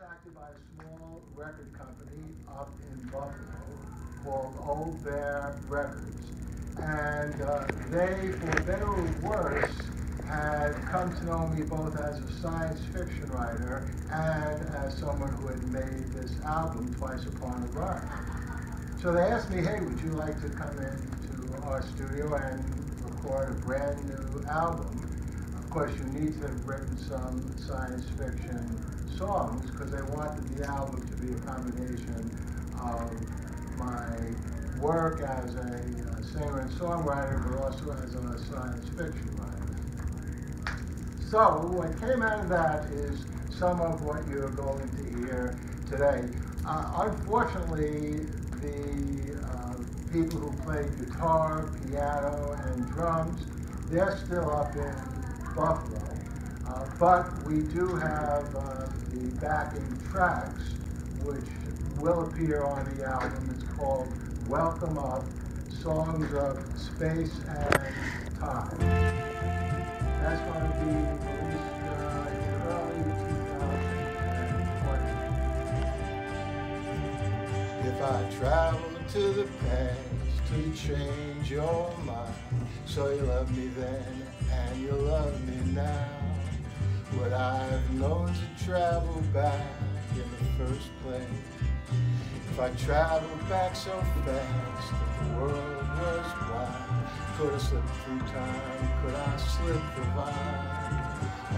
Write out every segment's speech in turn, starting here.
contacted by a small record company up in Buffalo called Old Bear Records. And uh, they, for better or worse, had come to know me both as a science fiction writer and as someone who had made this album, Twice Upon a Rhyme. So they asked me, hey, would you like to come into our studio and record a brand new album? Of course, you need to have written some science fiction songs because I wanted the album to be a combination of my work as a uh, singer and songwriter, but also as a science fiction writer. So what came out of that is some of what you're going to hear today. Uh, unfortunately, the uh, people who play guitar, piano, and drums, they're still up in Buffalo. Uh, but we do have uh, the backing tracks, which will appear on the album. It's called Welcome Up, Songs of Space and Time. That's going to be released uh, in early 2020. If I travel to the past to change your mind, so you love me then and you love me now, would I have known to travel back in the first place? If I traveled back so fast that the world was wide, could I slip through time? Could I slip the vine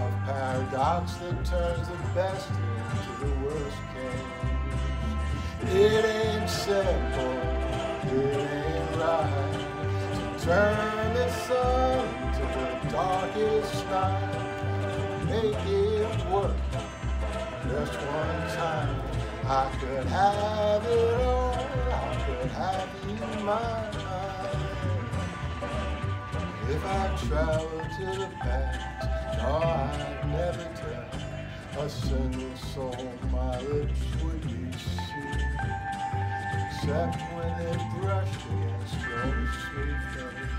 of paradox that turns the best into the worst case? It ain't simple, it ain't right to turn the sun to the darkest night. Make it work just one time. I could have it all, I could have you mine. If I traveled to the past, no, I'd never tell a single soul my lips would be see, except when they brushed against your sweet face.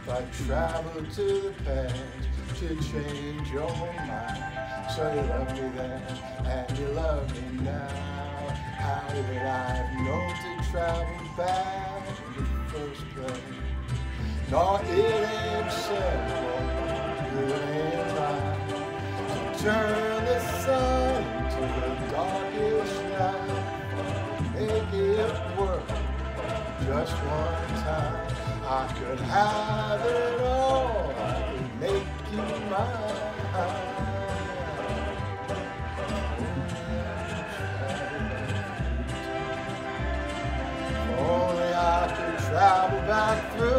If I traveled to the past to change your mind, so you love me then and you love me now. How would I known to travel back in the first place? No, it ain't simple, it ain't right to turn the sun to the darkest night. Make it work just one time. I could have it all, I could make travel back through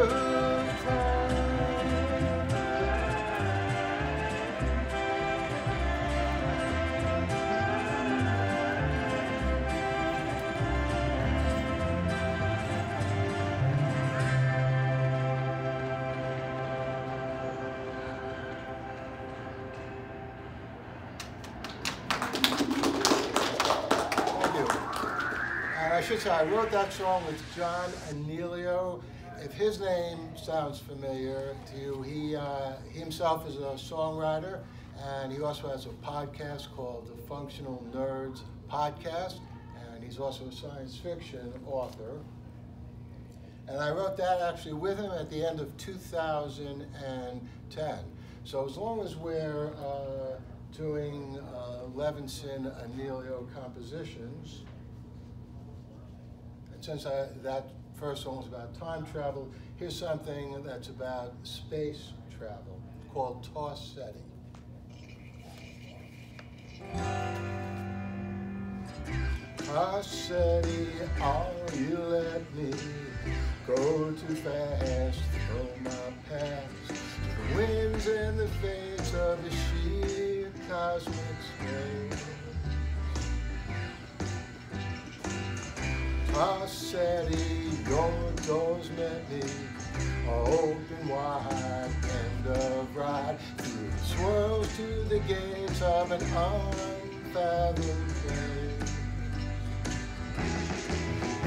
should say, I wrote that song with John Anealio. If his name sounds familiar to you, he, uh, he himself is a songwriter, and he also has a podcast called the Functional Nerds Podcast, and he's also a science fiction author. And I wrote that actually with him at the end of 2010. So as long as we're uh, doing uh, Levinson Anealio compositions, since I, that first song was about time travel, here's something that's about space travel called Tau Ceti. City, oh, you let me go too fast, throw my past the winds and the fates of the sheer cosmic space. Said your doors met me open wide end of ride through swirls to the gates of an unfathomed place.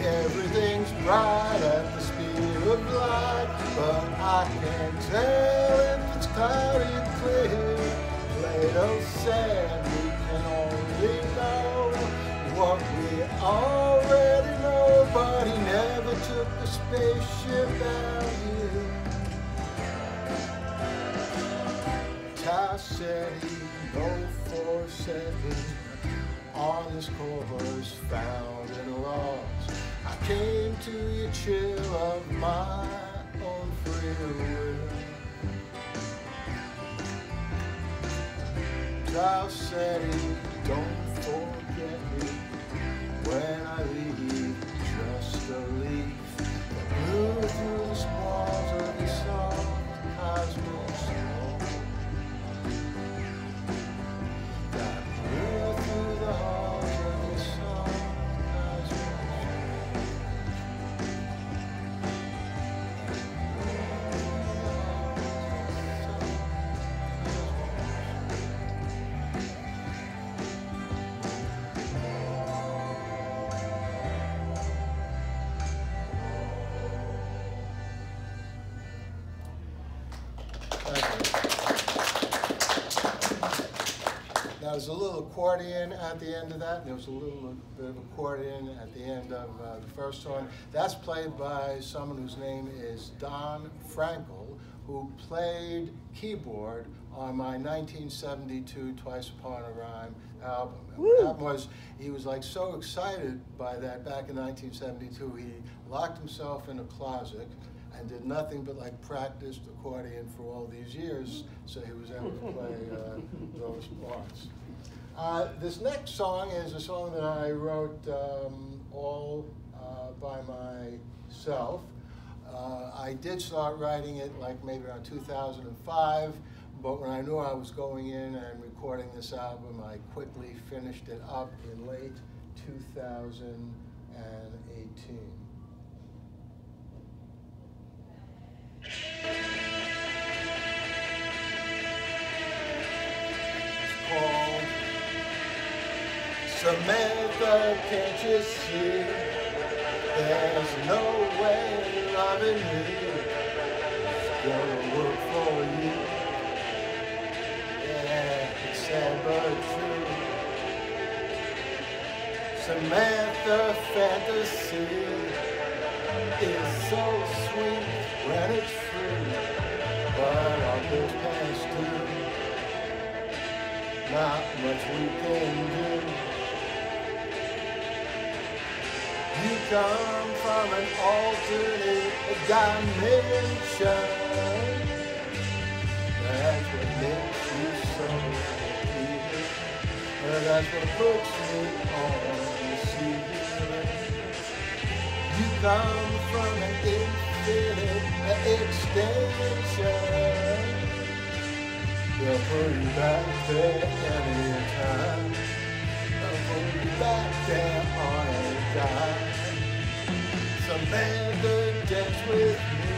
Everything's bright at the speed of light, but I can't tell if it's cloudy or clear. Plato said we can only know took the spaceship out here. Ty said he go for a on his course found and lost. I came to you, chill of my own free will. Ty said he don't blew through There was a little accordion at the end of that, and there was a little bit of accordion at the end of uh, the first song. That's played by someone whose name is Don Frankel, who played keyboard on my 1972 Twice Upon a Rhyme album. And what was he was like so excited by that back in 1972, he locked himself in a closet and did nothing but like practice accordion for all these years, so he was able to play uh, those parts. Uh, this next song is a song that I wrote um, all uh, by myself. Uh, I did start writing it like maybe around 2005, but when I knew I was going in and recording this album, I quickly finished it up in late 2018. Samantha, can't you see? There's no way loving you is gonna work for you. Yeah, it's sad but true. Samantha, fantasy is so sweet when it's free, but our bills past due. Not much we can do. You come from an alternate dimension. That's what makes you so appealing. That's what puts me on the ceiling. You come from an infinite extension. They'll put you back there anytime. They'll put you back there on a dime. Samantha, dance with me,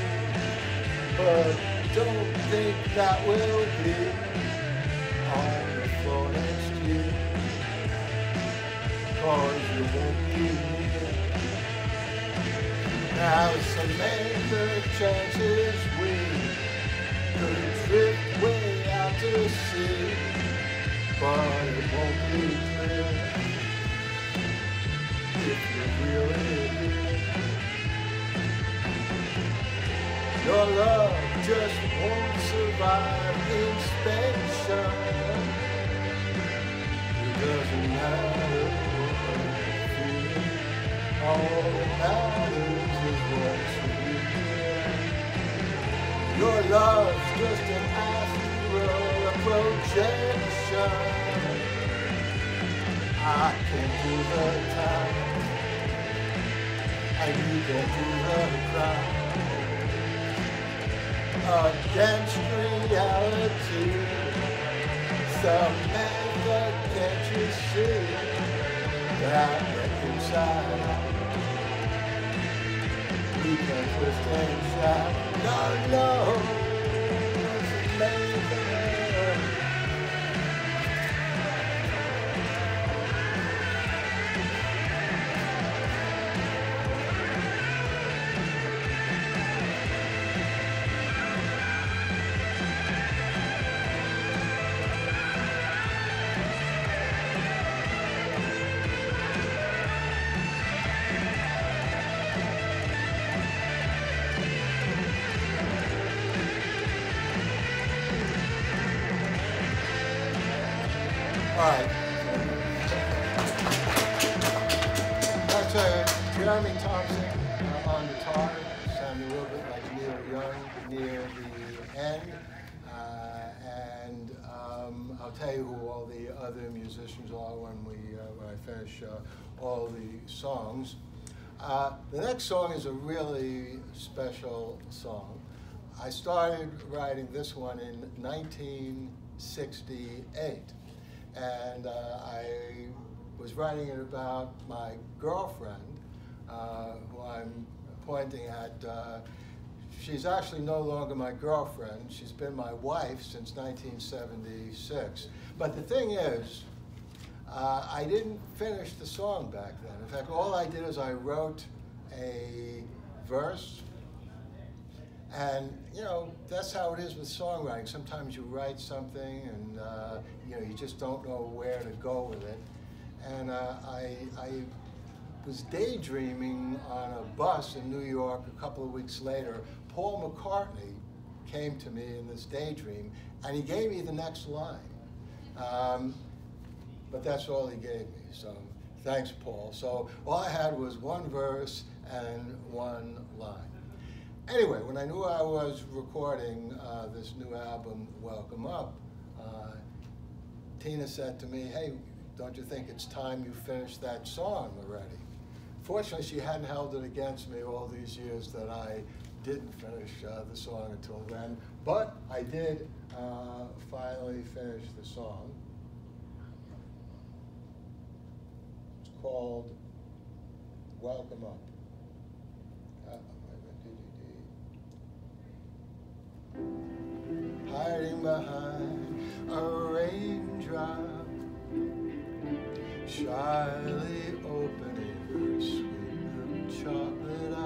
but don't think that will be on the floor next year. Cause you won't be here. Now Samantha, chances we could drift way out to sea, but it won't be clear if you're really Your love just won't survive inspection. It doesn't matter what you feel. All that matters is what you. Your love's just an astral projection. I can do the time, and you can do the crime. Against reality, Samantha, can't you see that inside? We can twist and shout, no, no, musicians are when we uh, when I finish uh, all the songs. Uh, the next song is a really special song. I started writing this one in 1968, and uh, I was writing it about my girlfriend, who I'm pointing at. She's actually no longer my girlfriend. She's been my wife since 1976. But the thing is, uh, I didn't finish the song back then. In fact, all I did is I wrote a verse, and you know that's how it is with songwriting. Sometimes you write something, and uh, you know you just don't know where to go with it. And uh, I, I was daydreaming on a bus in New York a couple of weeks later. Paul McCartney came to me in this daydream, and he gave me the next line. Um, but that's all he gave me. So thanks, Paul. So all I had was one verse and one line. Anyway, when I knew I was recording uh, this new album, Welcome Up, uh, Tina said to me, hey, don't you think it's time you finished that song already? Fortunately, she hadn't held it against me all these years that I didn't finish uh, the song until then, but I did uh, finally finish the song. Called Welcome Up. Hiding behind a raindrop, shyly opening her sweet chocolate eyes,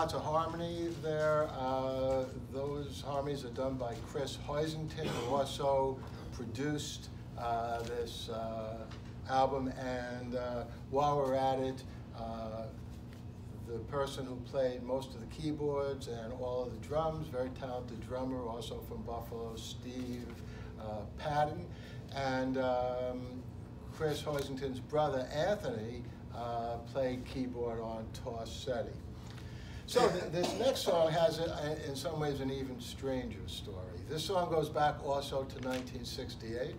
lots of harmony there. Uh, those harmonies are done by Chris Hoisington, who also produced uh, this uh, album. And uh, while we're at it, uh, the person who played most of the keyboards and all of the drums, very talented drummer, also from Buffalo, Steve uh, Padin. And um, Chris Hoisington's brother, Anthony, played keyboard on Tau Ceti. So th this next song has, a, in some ways, an even stranger story. This song goes back also to 1968.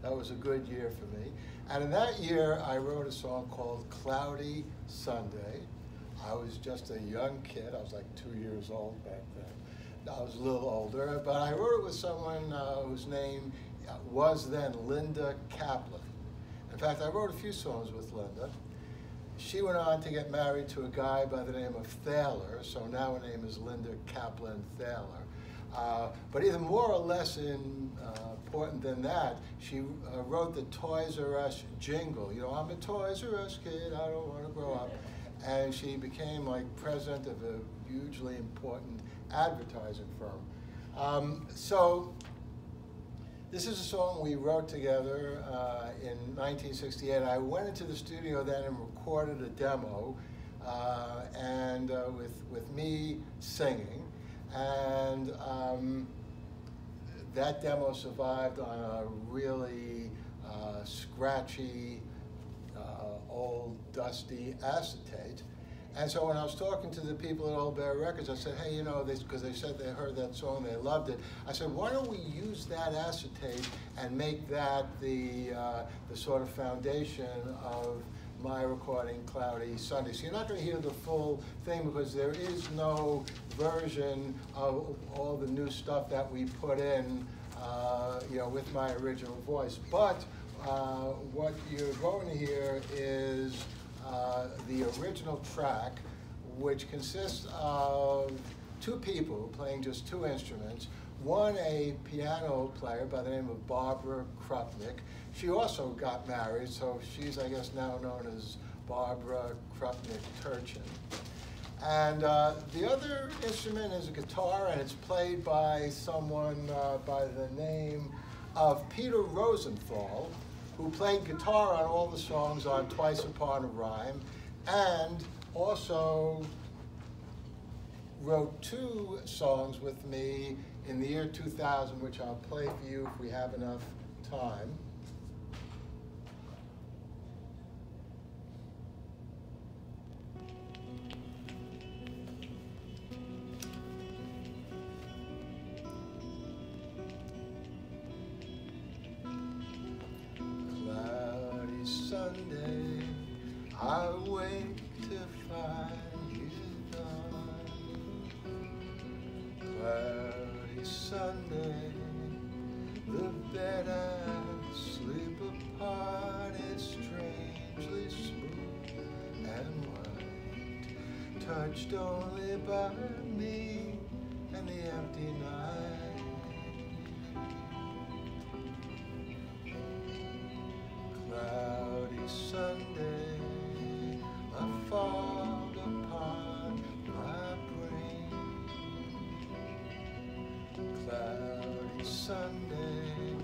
That was a good year for me. And in that year, I wrote a song called Cloudy Sunday. I was just a young kid. I was like two years old back then. I was a little older, but I wrote it with someone uh, whose name was then Linda Kaplan. In fact, I wrote a few songs with Linda. She went on to get married to a guy by the name of Thaler, so now her name is Linda Kaplan Thaler. Uh, but even more or less in, uh, important than that, she uh, wrote the Toys R Us jingle. You know, I'm a Toys R Us kid, I don't want to grow up. And she became like president of a hugely important advertising firm. Um, so this is a song we wrote together uh, in 1968. I went into the studio then and recorded a demo, uh, and uh, with with me singing, and um, that demo survived on a really uh, scratchy, uh, old, dusty acetate. And so when I was talking to the people at Old Bear Records, I said, hey, you know, because they, they said they heard that song, they loved it. I said, why don't we use that acetate and make that the, uh, the sort of foundation of my recording Cloudy Sunday. So you're not going to hear the full thing because there is no version of all the new stuff that we put in, uh, you know, with my original voice. But uh, what you're going to hear is uh, the original track, which consists of two people playing just two instruments. One, a piano player by the name of Barbara Krupnick. She also got married, so she's, I guess, now known as Barbara Krupnick Turchin. And uh, the other instrument is a guitar, and it's played by someone uh, by the name of Peter Rosenthal, who played guitar on all the songs on Twice Upon a Rhyme, and also wrote two songs with me in the year 2000, which I'll play for you if we have enough time. Only by me and the empty night. Cloudy Sunday, a fog upon my brain. Cloudy Sunday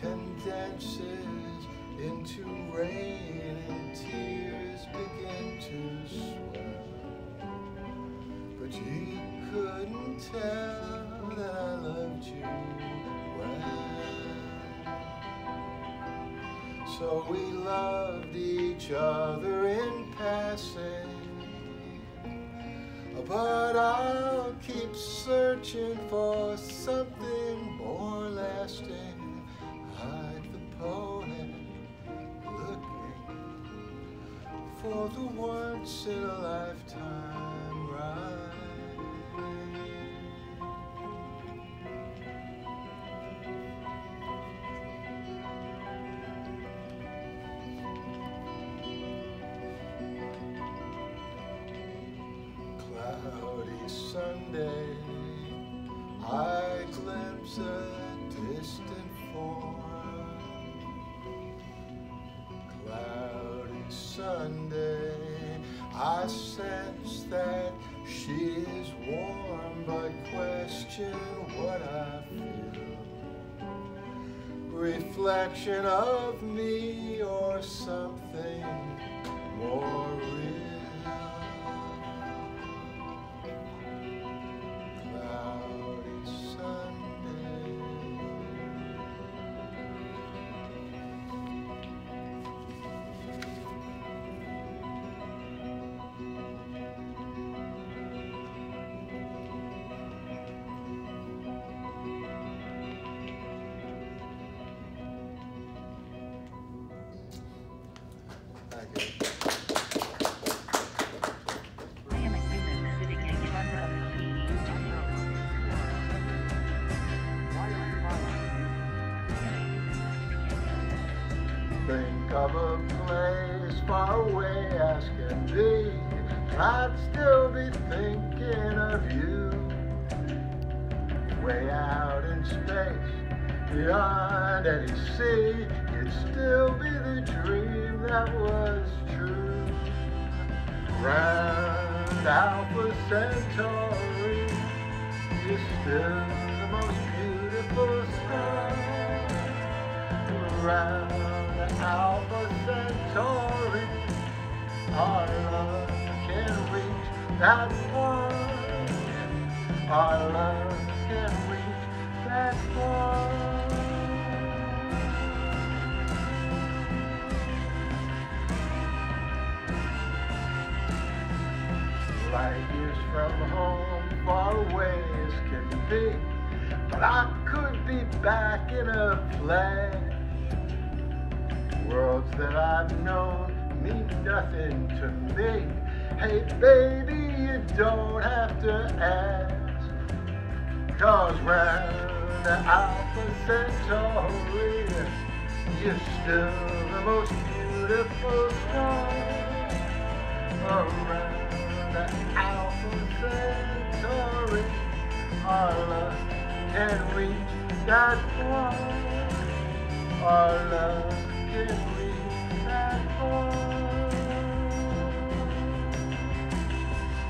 condenses into rain and tears begin to swell but you couldn't tell that I loved you well. So we loved each other in passing. But I'll keep searching for something more lasting. Like the poet looking for the once in a lifetime Sunday, I glimpse a distant form. Cloudy Sunday, I sense that she is warm, but question what I feel. Reflection of me or something more Think of a place far away as can be. I'd still be thinking of you. Way out in space, beyond any sea, Centauri, you're still the most beautiful star around Alpha Centauri. Our love can reach that far. Our love can reach that far. Light years from home, far away as can be. But I could be back in a flash. Worlds that I've known mean nothing to me. Hey, baby, you don't have to ask. Cause round the Alpha Centauri, you're still the most beautiful star. Around the Alpha Centauri, our love can reach that far. Our love can reach that far.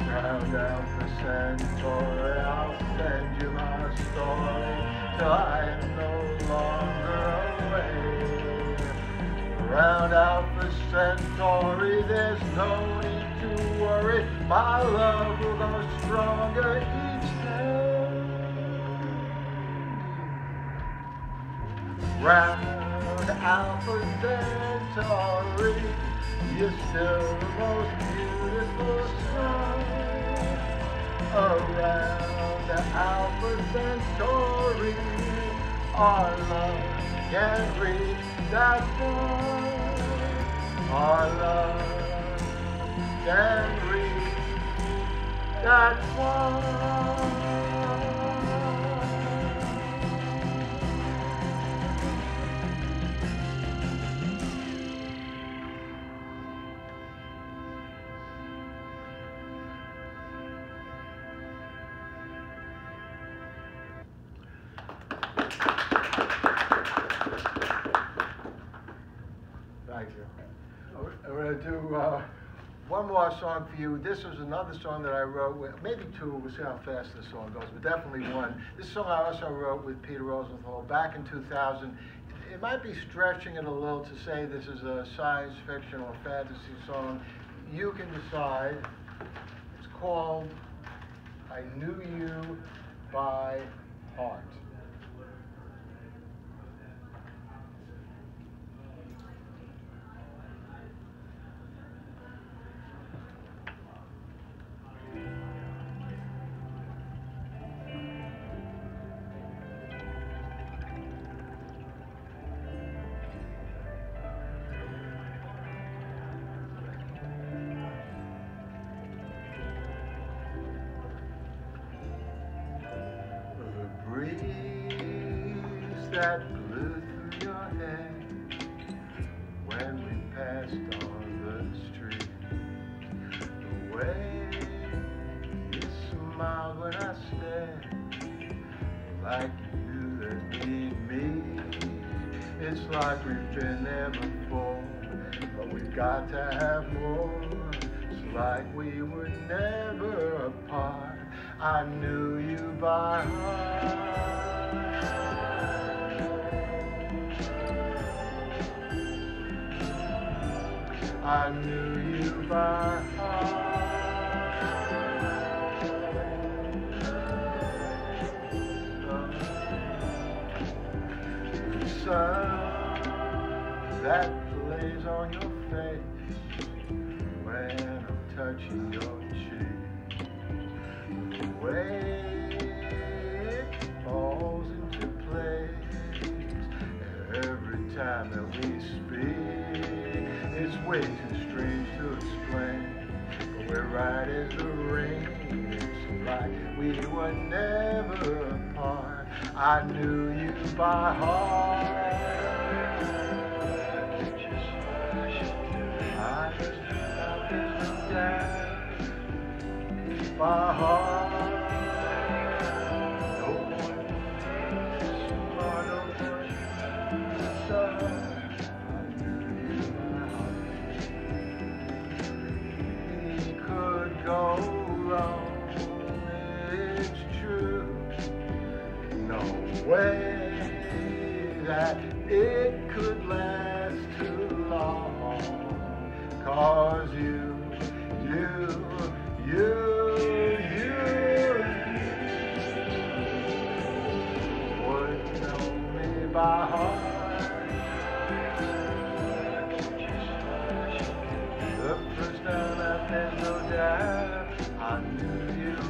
Round Alpha Centauri, I'll send you my story till I am no longer away. Round Alpha Centauri, there's no need to worry. My love will grow stronger each day. Round Alpha Centauri, you're still the most beautiful star. Around the Alpha Centauri, our love can reach that far. Our love can reach that far. You. This was another song that I wrote, with, maybe two, we'll see how fast this song goes, but definitely one. This song I also wrote with Peter Rosenthal back in 2000. It might be stretching it a little to say this is a science fiction or fantasy song. You can decide. It's called I Knew You by Heart. that blew through your hair when we passed on the street. The way you smiled when I stared, like you that need me. It's like we've been there before, but we've got to have more. It's like we were never apart. I knew you by heart. I knew you by heart. The sun that plays on your face when I'm touching your right as the rain is black. We were never apart. I knew you by heart. Just I just by heart.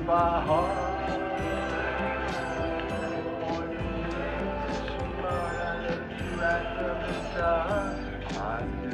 by heart. I left you at the start.